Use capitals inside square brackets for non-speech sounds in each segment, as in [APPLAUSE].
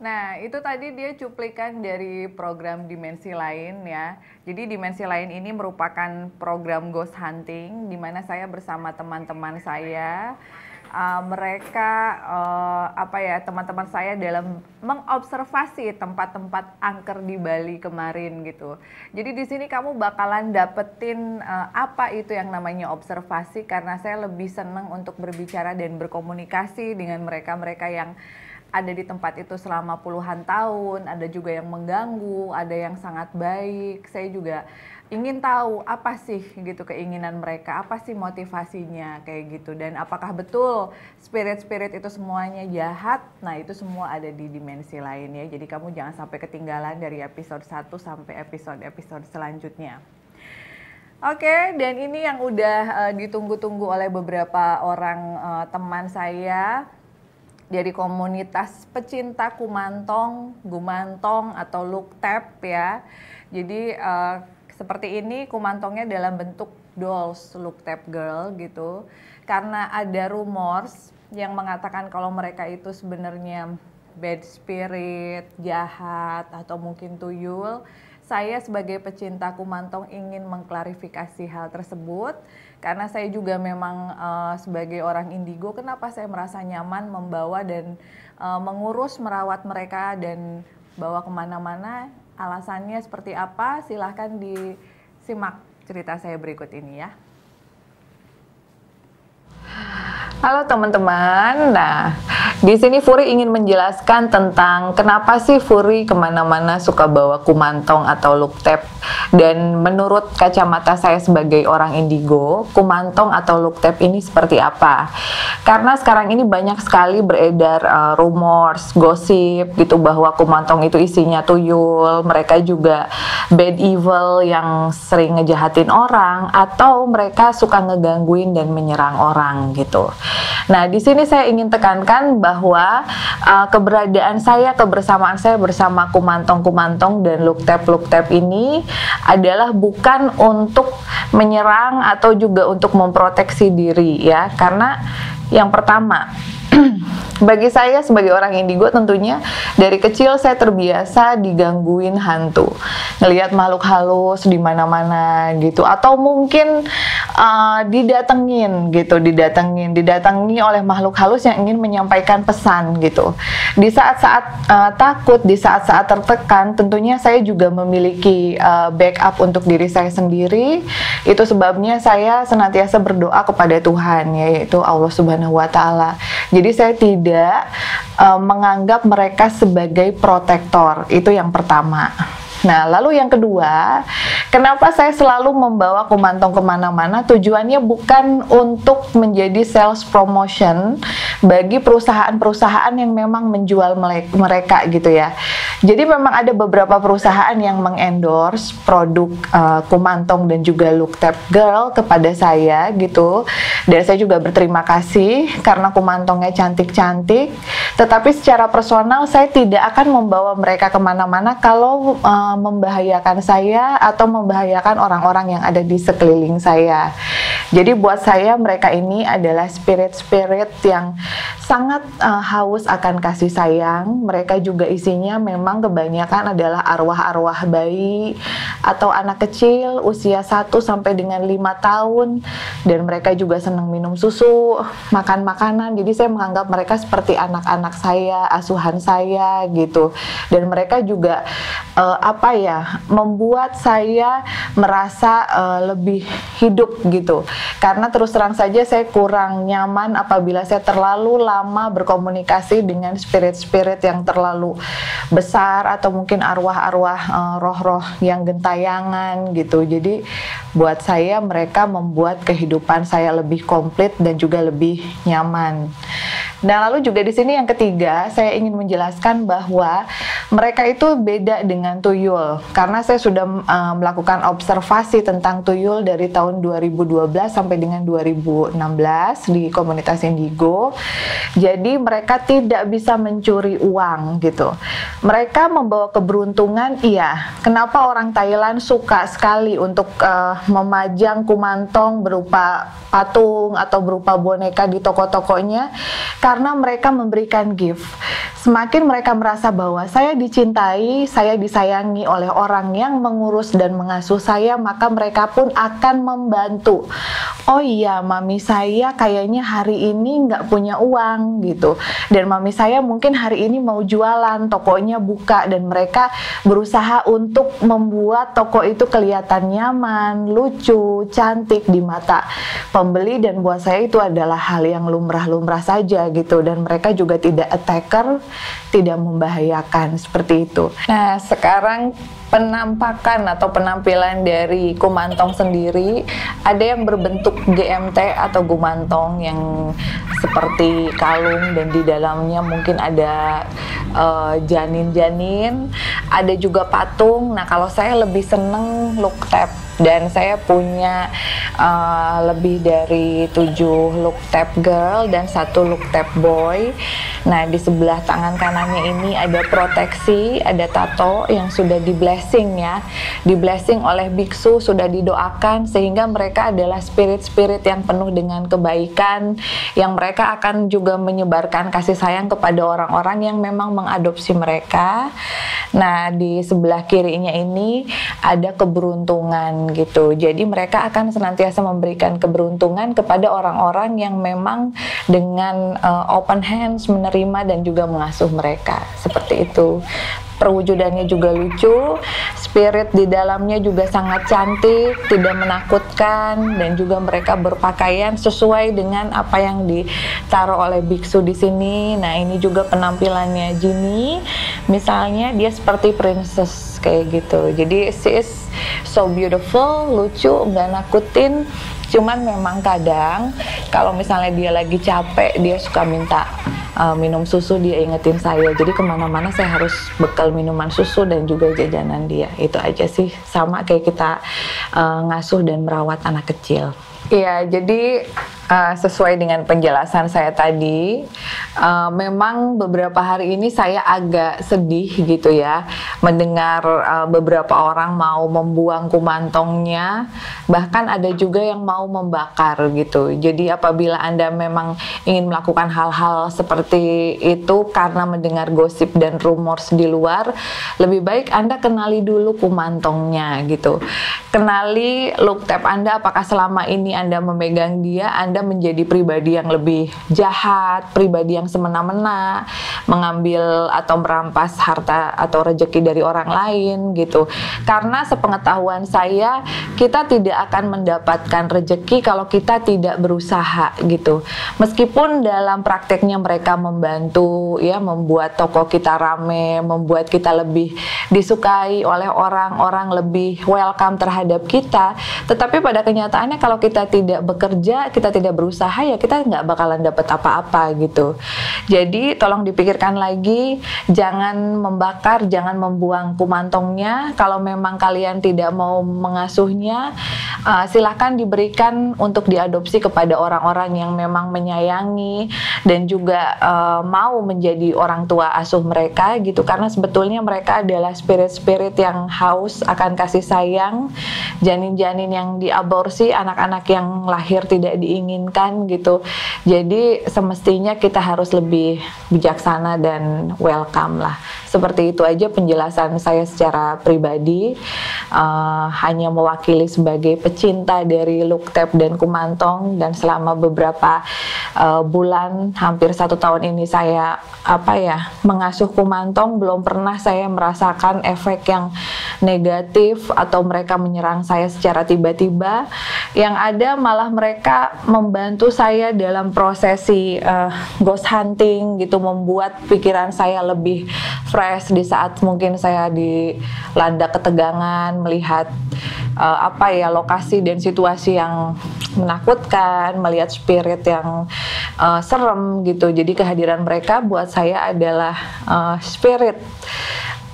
Nah, itu tadi dia cuplikan dari program Dimensi Lain ya. Jadi Dimensi Lain ini merupakan program ghost hunting di mana saya bersama teman-teman saya uh, mereka uh, apa ya teman-teman saya dalam mengobservasi tempat-tempat angker di Bali kemarin gitu. Jadi di sini kamu bakalan dapetin uh, apa itu yang namanya observasi karena saya lebih senang untuk berbicara dan berkomunikasi dengan mereka-mereka yang ada di tempat itu selama puluhan tahun, ada juga yang mengganggu, ada yang sangat baik. Saya juga ingin tahu apa sih gitu keinginan mereka, apa sih motivasinya kayak gitu dan apakah betul spirit-spirit itu semuanya jahat? Nah, itu semua ada di dimensi lain ya. Jadi kamu jangan sampai ketinggalan dari episode 1 sampai episode-episode selanjutnya. Oke, dan ini yang udah uh, ditunggu-tunggu oleh beberapa orang uh, teman saya dari komunitas pecinta kumantong, gumantong atau look tap ya. Jadi uh, seperti ini kumantongnya dalam bentuk dolls look tap girl gitu. Karena ada rumors yang mengatakan kalau mereka itu sebenarnya bad spirit, jahat atau mungkin tuyul. Saya sebagai pecinta kumantong ingin mengklarifikasi hal tersebut karena saya juga memang uh, sebagai orang indigo kenapa saya merasa nyaman membawa dan uh, mengurus merawat mereka dan bawa ke mana-mana alasannya seperti apa silahkan disimak cerita saya berikut ini ya Halo teman-teman, nah di sini Furi ingin menjelaskan tentang kenapa sih Furi ke mana-mana suka bawa kumantong atau look tap dan menurut kacamata saya sebagai orang indigo, kumantong atau look tap ini seperti apa? Karena sekarang ini banyak sekali beredar uh, rumors, gosip gitu bahwa kumantong itu isinya tuyul, mereka juga bad evil yang sering ngejahatin orang atau mereka suka ngegangguin dan menyerang orang gitu. Nah, di sini saya ingin tekankan bahwa uh, keberadaan saya, kebersamaan saya bersama kumantong-kumantong dan luktep-luktep ini adalah bukan untuk menyerang atau juga untuk memproteksi diri ya, karena yang pertama [CLEARS THROAT] bagi saya sebagai orang indigo tentunya dari kecil saya terbiasa digangguin hantu. Ngelihat makhluk halus di mana-mana gitu. Atau mungkin uh, didatengin gitu didatengin. Didatangi oleh makhluk halus yang ingin menyampaikan pesan gitu. Di saat-saat uh, takut di saat-saat tertekan tentunya saya juga memiliki uh, backup untuk diri saya sendiri. Itu sebabnya saya senantiasa berdoa kepada Tuhan yaitu Allah Subhanahu wa taala. Jadi saya tidak uh, menganggap mereka sebagai protektor. Itu yang pertama. Nah, lalu yang kedua, kenapa saya selalu membawa kumantong ke mana-mana? Tujuannya bukan untuk menjadi sales promotion bagi perusahaan-perusahaan yang memang menjual mereka gitu ya. Jadi memang ada beberapa perusahaan yang mengendorse produk uh, kumantong dan juga look tap girl kepada saya gitu. Dan saya juga berterima kasih karena kumantongnya cantik-cantik. Tetapi secara personal saya tidak akan membawa mereka ke mana-mana kalau uh, membahayakan saya atau membahayakan orang-orang yang ada di sekeliling saya. Jadi buat saya mereka ini adalah spirit-spirit yang sangat uh, haus akan kasih sayang. Mereka juga isinya memang kebanyakan adalah arwah-arwah bayi atau anak kecil usia 1 sampai dengan 5 tahun dan mereka juga senang minum susu, makan makanan. Jadi saya menganggap mereka seperti anak-anak saya, asuhan saya gitu. Dan mereka juga uh, apa ya membuat saya merasa uh, lebih hidup gitu karena terus terang saja saya kurang nyaman apabila saya terlalu lama berkomunikasi dengan spirit-spirit yang terlalu besar atau mungkin arwah-arwah uh, roh-roh yang gentayangan gitu. Jadi buat saya mereka membuat kehidupan saya lebih komplit dan juga lebih nyaman. Nah, lalu juga di sini yang ketiga, saya ingin menjelaskan bahwa mereka itu beda dengan tuyul karena saya sudah uh, melakukan observasi tentang tuyul dari tahun 2012 sampai dengan 2016 di komunitas Indigo. Jadi mereka tidak bisa mencuri uang gitu. Mereka membawa keberuntungan, iya. Kenapa orang Thailand suka sekali untuk uh, memajang kumantong berupa patung atau berupa boneka di toko-tokonya? karena mereka memberikan gift. Semakin mereka merasa bahwa saya dicintai, saya disayangi oleh orang yang mengurus dan mengasuh saya, maka mereka pun akan membantu. Oh iya, mami saya kayaknya hari ini nggak punya uang gitu, dan mami saya mungkin hari ini mau jualan, tokonya buka, dan mereka berusaha untuk membuat toko itu kelihatan nyaman, lucu, cantik di mata pembeli, dan buat saya itu adalah hal yang lumrah-lumrah saja gitu, dan mereka juga tidak attacker tidak membahayakan seperti itu. Nah, sekarang penampakan atau penampilan dari kumantong sendiri ada yang berbentuk GMT atau gumantong yang seperti kalung dan di dalamnya mungkin ada eh, janin-janin, uh, ada juga patung. Nah, kalau saya lebih seneng look tap dan saya punya uh, lebih dari tujuh look tap girl dan satu look tap boy. Nah di sebelah tangan kanannya ini ada proteksi, ada tato yang sudah di blessing ya, di blessing oleh biksu sudah didoakan sehingga mereka adalah spirit-spirit yang penuh dengan kebaikan, yang mereka akan juga menyebarkan kasih sayang kepada orang-orang yang memang mengadopsi mereka. Nah di sebelah kirinya ini ada keberuntungan gitu. Jadi mereka akan senantiasa memberikan keberuntungan kepada orang-orang yang memang dengan uh, open hands menerima dan juga mengasuh mereka. Seperti itu perwujudannya juga lucu, spirit di dalamnya juga sangat cantik, tidak menakutkan dan juga mereka berpakaian sesuai dengan apa yang ditaruh oleh biksu di sini. Nah, ini juga penampilannya Jini. Misalnya dia seperti princess kayak gitu. Jadi she so beautiful, lucu, nggak nakutin. Cuman memang kadang kalau misalnya dia lagi capek, dia suka minta uh, minum susu dia ingetin saya. Jadi ke mana-mana saya harus bekal minuman susu dan juga jajanan dia. Itu aja sih. Sama kayak kita uh, ngasuh dan merawat anak kecil. Iya, jadi uh, sesuai dengan penjelasan saya tadi, uh, memang beberapa hari ini saya agak sedih gitu ya, mendengar uh, beberapa orang mau membuang kumantongnya, bahkan ada juga yang mau membakar gitu. Jadi apabila anda memang ingin melakukan hal-hal seperti itu karena mendengar gosip dan rumors di luar, lebih baik anda kenali dulu kumantongnya gitu. Kenali look tap anda apakah selama ini anda memegang dia, Anda menjadi pribadi yang lebih jahat, pribadi yang semena-mena, mengambil atau merampas harta atau rejeki dari orang lain gitu. Karena sepengetahuan saya, kita tidak akan mendapatkan rejeki kalau kita tidak berusaha gitu. Meskipun dalam prakteknya mereka membantu ya membuat toko kita rame, membuat kita lebih disukai oleh orang-orang lebih welcome terhadap kita, tetapi pada kenyataannya kalau kita tidak bekerja kita tidak berusaha ya kita nggak bakalan dapat apa-apa gitu. Jadi tolong dipikirkan lagi jangan membakar jangan membuang kumantongnya. Kalau memang kalian tidak mau mengasuhnya uh, silahkan diberikan untuk diadopsi kepada orang-orang yang memang menyayangi dan juga uh, mau menjadi orang tua asuh mereka gitu. Karena sebetulnya mereka adalah spirit-spirit yang haus akan kasih sayang janin-janin yang diaborsi anak-anak yang lahir tidak diinginkan gitu. Jadi semestinya kita harus lebih bijaksana dan welcome lah. Seperti itu aja penjelasan saya secara pribadi. Uh, hanya mewakili sebagai pecinta dari look tap dan kumantong dan selama beberapa uh, bulan hampir satu tahun ini saya apa ya mengasuh kumantong belum pernah saya merasakan efek yang negatif atau mereka menyerang saya secara tiba-tiba. Yang ada malah mereka membantu saya dalam prosesi uh, ghost hunting gitu membuat pikiran saya lebih fresh di saat mungkin saya dilanda ketegangan melihat uh, apa ya lokasi dan situasi yang menakutkan, melihat spirit yang uh, serem gitu. Jadi kehadiran mereka buat saya adalah uh, spirit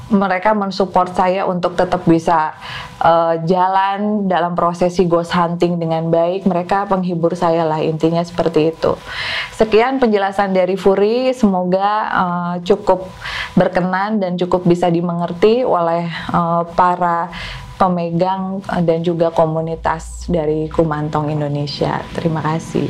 mereka mensupport saya untuk tetap bisa uh, jalan dalam prosesi ghost hunting dengan baik. Mereka penghibur saya lah intinya seperti itu. Sekian penjelasan dari Furi, semoga uh, cukup berkenan dan cukup bisa dimengerti oleh uh, para pemegang dan juga komunitas dari Kumantong Indonesia. Terima kasih.